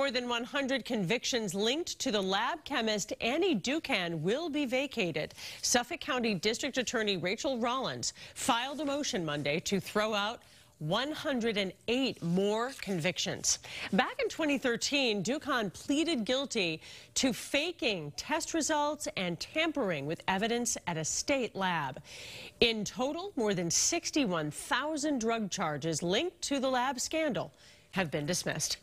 More than 100 convictions linked to the lab chemist Annie Dookhan will be vacated. Suffolk County District Attorney Rachael Rollins filed a motion Monday to throw out 108 more convictions. Back in 2013, Dookhan pleaded guilty to faking test results and tampering with evidence at a state lab. In total, more than 61,000 drug charges linked to the lab scandal have been dismissed.